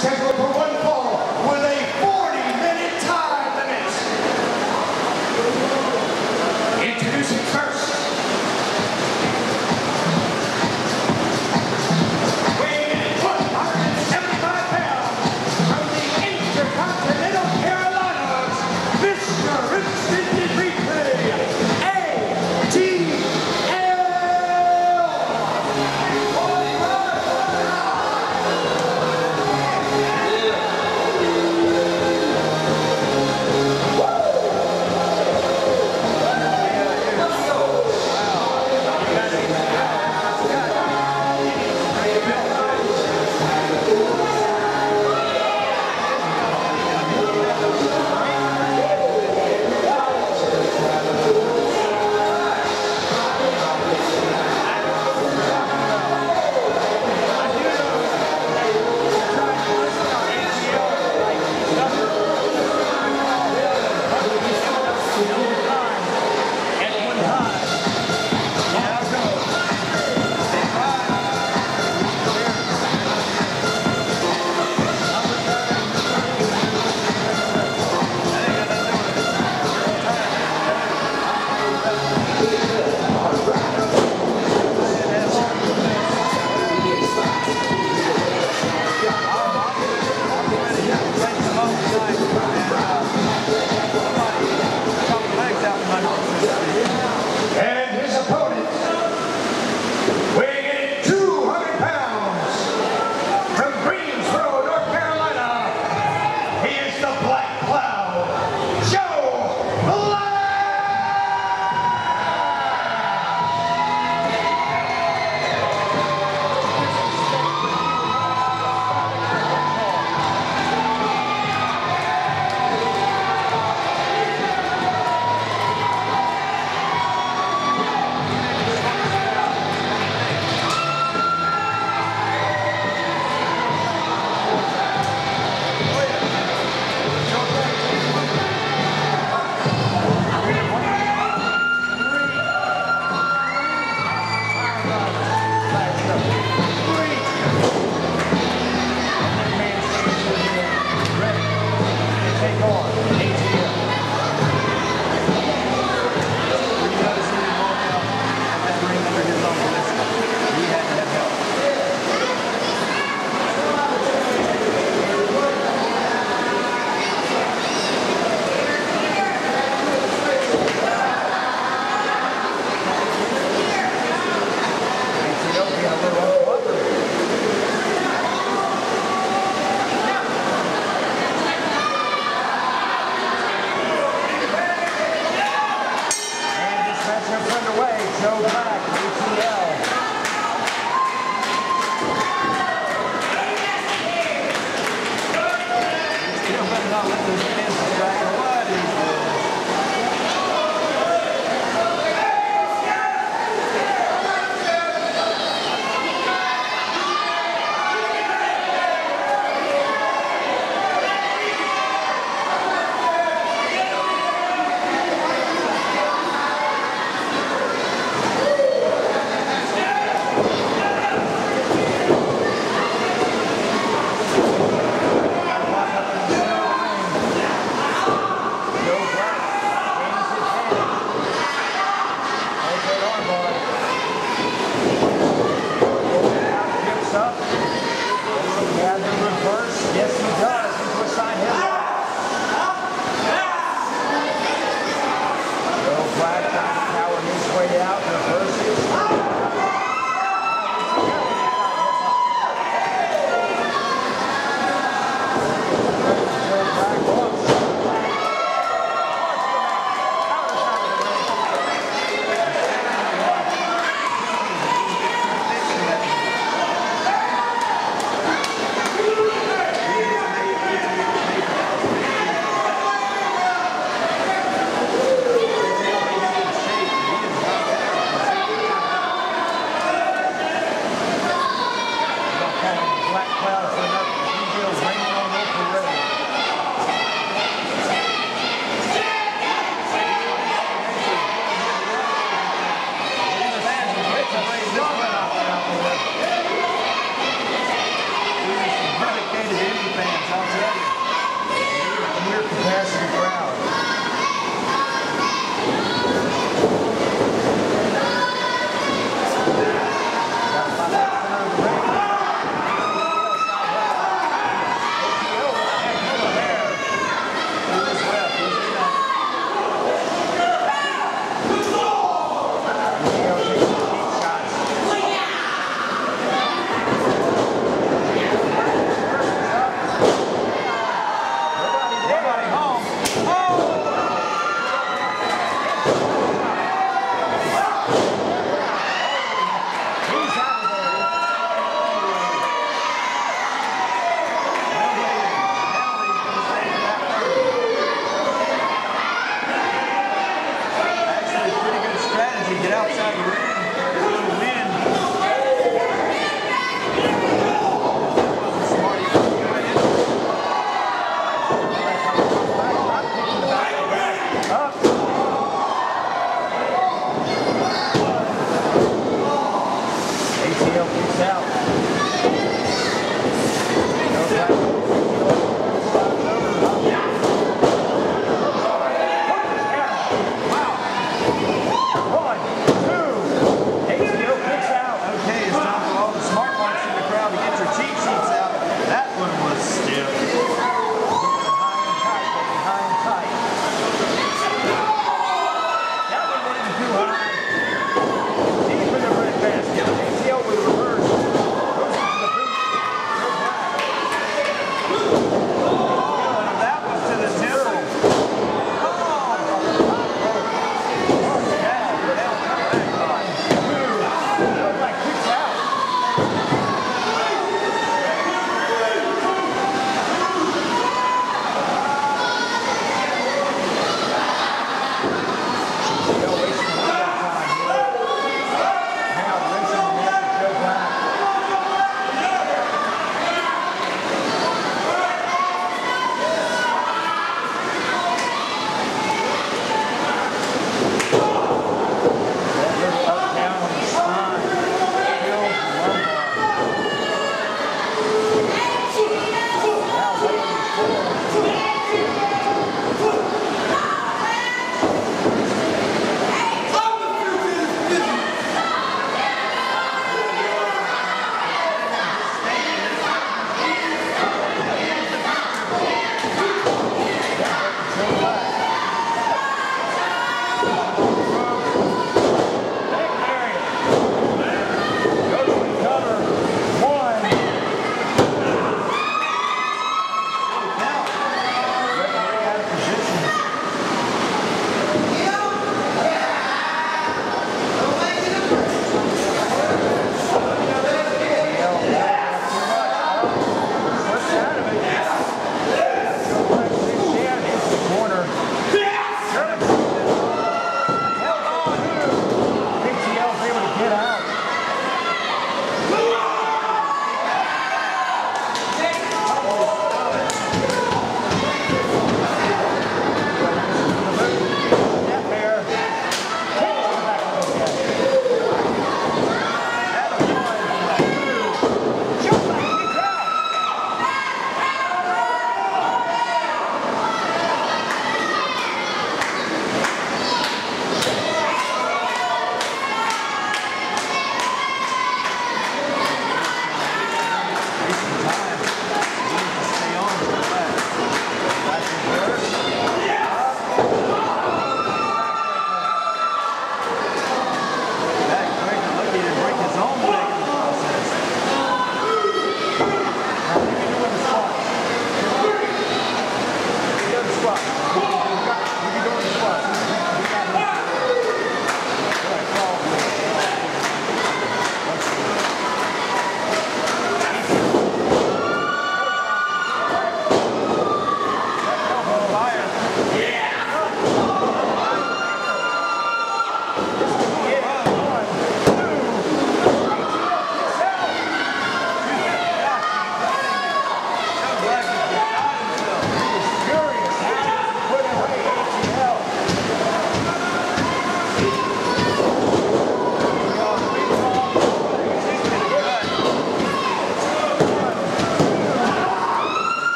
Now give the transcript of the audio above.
schedule